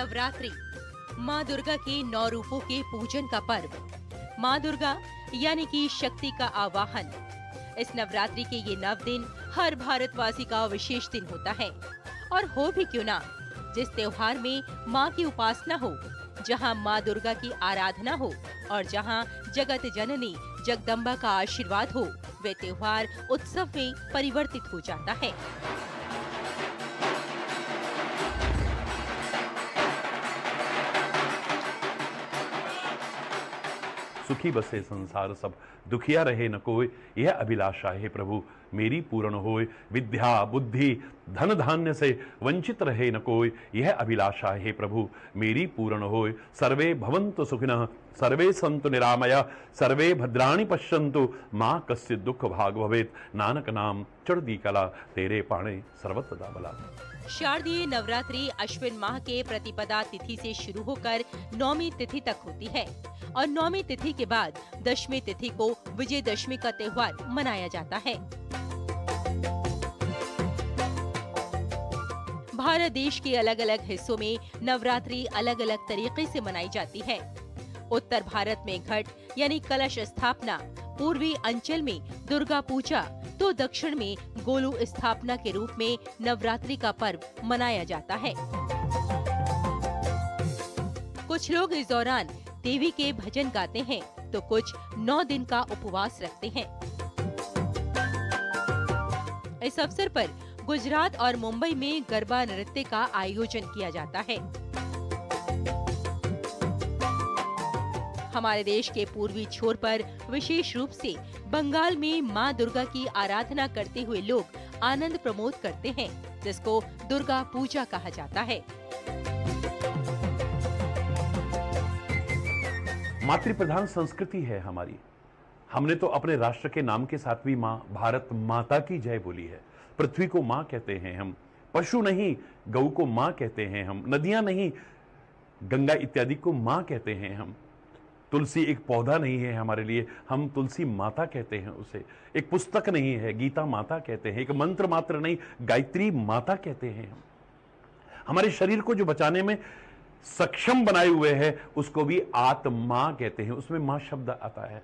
नवरात्रि, माँ दुर्गा के नौ रूपों के पूजन का पर्व, माँ दुर्गा यानी कि शक्ति का आवाहन। इस नवरात्रि के ये नव दिन हर भारतवासी का विशेष दिन होता है। और हो भी क्यों ना, जिस त्योहार में माँ की उपासना हो, जहाँ माँ दुर्गा की आराधना हो और जहाँ जगत जननी जगदम्बा का आशीर्वाद हो, वे त्योहार उत्सव में परिवर्तित हो जाता है। सुखी बसे संसार सब। दुखिया रहे न कोई, यह अभिलाषा है प्रभु। मेरी पूर्ण होए, विद्या, बुद्धि, धन धान्य से वंचित रहे न कोई, यह अभिलाषा है प्रभु। मेरी पूर्ण होए, सर्वे भवन्तु सुखिनः, सर्वे सन्तु निरामया, सर्वे भद्राणि पश्यन्तु, माँ कस्य दुख भाग भवेत। नानक नाम, चढ़दी कला, तेरे पाणे सर्वत्र बला। शारदीय नवरात्रि अश्विन माह के प्रतिपदा तिथि से शुरू होकर नौमी तिथि तक होती है। और नौमी तिथि के बाद दशमी तिथि को विजयदशमी का त्योहार मनाया जाता है। भारत देश के अलग अलग हिस्सों में नवरात्रि अलग अलग तरीके से मनाई जाती है। उत्तर भारत में घट यानी कलश स्थापना, पूर्वी अंचल में दुर्गा पूजा तो दक्षिण में गोलू स्थापना के रूप में नवरात्रि का पर्व मनाया जाता है। कुछ लोग इस दौरान देवी के भजन गाते हैं तो कुछ नौ दिन का उपवास रखते हैं। इस अवसर पर गुजरात और मुंबई में गरबा नृत्य का आयोजन किया जाता है। हमारे देश के पूर्वी छोर पर विशेष रूप से बंगाल में माँ दुर्गा की आराधना करते हुए लोग आनंद प्रमोद करते हैं, जिसको दुर्गा पूजा कहा जाता है। मातृ प्रधान संस्कृति है हमारी। हमने तो अपने राष्ट्र के नाम के साथ भी माँ, भारत माता की जय बोली है। पृथ्वी को माँ कहते हैं हम, पशु नहीं, गऊ को माँ कहते हैं हम, नदियाँ नहीं, गंगा इत्यादि को माँ कहते हैं हम। तुलसी एक पौधा नहीं है हमारे लिए, हम तुलसी माता कहते हैं उसे। एक पुस्तक नहीं है, गीता माता कहते हैं, एक मंत्र मात्र नहीं, गायत्री माता कहते हैं हम। हमारे शरीर को जो बचाने में सक्षम बनाए हुए है, उसको भी आत्मा कहते हैं। उसमें माँ शब्द आता है,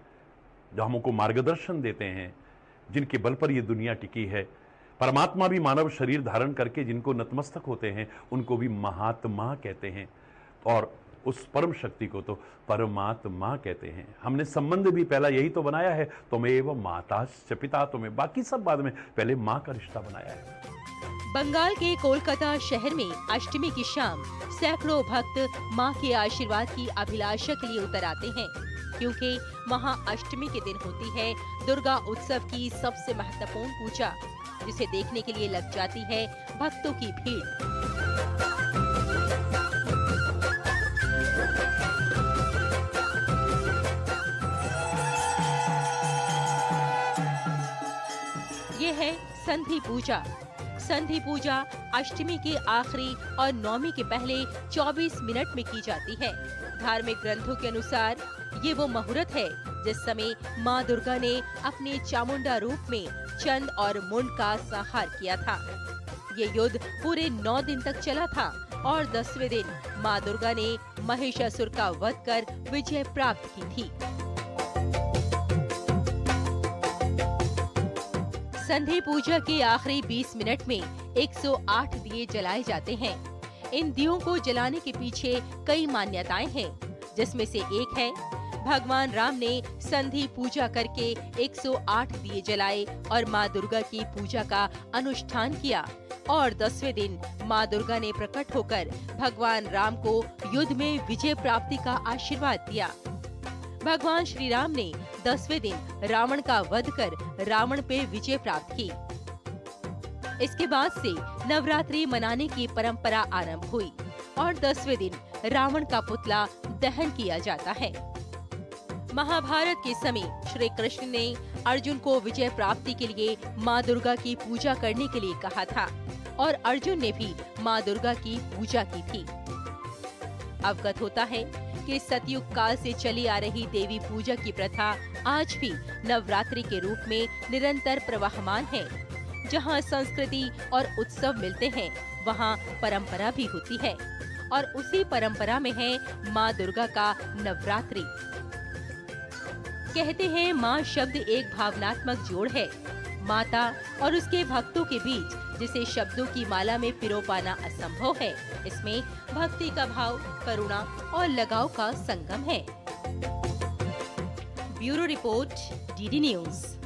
जो हमको मार्गदर्शन देते हैं, जिनके बल पर यह दुनिया टिकी है। परमात्मा भी मानव शरीर धारण करके जिनको नतमस्तक होते हैं, उनको भी महात्मा कहते हैं। और उस परम शक्ति को तो परमात्मा कहते हैं। हमने संबंध भी पहला यही तो बनाया है तुम्हें वो माता पिता तुम्हें। बाकी सब बाद में पहले माँ का रिश्ता बनाया है। बंगाल के कोलकाता शहर में अष्टमी की शाम सैकड़ों भक्त माँ के आशीर्वाद की अभिलाषा के लिए उतर आते हैं, क्योंकि वहाँ अष्टमी के दिन होती है दुर्गा उत्सव की सबसे महत्वपूर्ण पूजा, जिसे देखने के लिए लग जाती है भक्तों की भीड़। ये है संधि पूजा। संधि पूजा अष्टमी के आखिरी और नौमी के पहले 24 मिनट में की जाती है। धार्मिक ग्रंथों के अनुसार ये वो मुहूर्त है, जिस समय माँ दुर्गा ने अपने चामुंडा रूप में चंद और मुंड का संहार किया था। ये युद्ध पूरे नौ दिन तक चला था और दसवें दिन माँ दुर्गा ने महिषासुर का वध कर विजय प्राप्त की थी। संधि पूजा के आखिरी 20 मिनट में 108 दिए जलाए जाते हैं। इन दियों को जलाने के पीछे कई मान्यताएँ हैं, जिसमें से एक है, भगवान राम ने संधि पूजा करके 108 दिए जलाए और माँ दुर्गा की पूजा का अनुष्ठान किया। और दसवें दिन माँ दुर्गा ने प्रकट होकर भगवान राम को युद्ध में विजय प्राप्ति का आशीर्वाद दिया। भगवान श्री राम ने दसवें दिन रावण का वध कर रावण पे विजय प्राप्त की। इसके बाद से नवरात्रि मनाने की परंपरा आरंभ हुई और दसवें दिन रावण का पुतला दहन किया जाता है। महाभारत के समय श्री कृष्ण ने अर्जुन को विजय प्राप्ति के लिए माँ दुर्गा की पूजा करने के लिए कहा था और अर्जुन ने भी माँ दुर्गा की पूजा की थी। अवगत होता है कि सतयुग काल से चली आ रही देवी पूजा की प्रथा आज भी नवरात्रि के रूप में निरंतर प्रवाहमान है। जहाँ संस्कृति और उत्सव मिलते हैं, वहाँ परंपरा भी होती है और उसी परंपरा में है माँ दुर्गा का नवरात्रि। कहते हैं माँ शब्द एक भावनात्मक जोड़ है। माता और उसके भक्तों के बीच, जिसे शब्दों की माला में पिरो पाना असंभव है। इसमें भक्ति का भाव, करुणा और लगाव का संगम है। Bureau report, DD news.